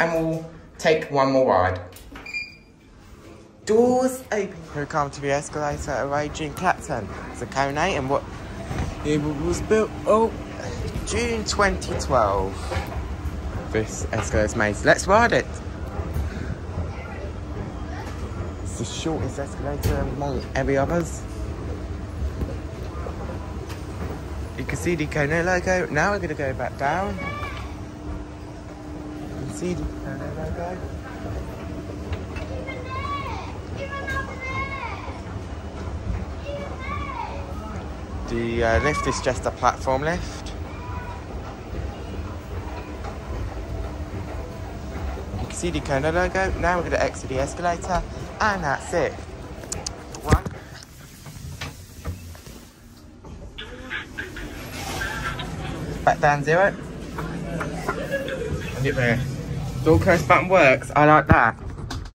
and we'll take one more ride. Doors open. We come to the escalator arranging Clacton. It's a KONE and what it was built, oh, June 2012. This escalator's made. Let's ride it. It's the shortest escalator among every others. You can see the KONE logo. Now we're going to go back down. See the uh, lift is just a platform lift. You can see the KONE logo. Now we're going to exit the escalator, and that's it. One. Back down zero. And it there. Door close button works. I like that.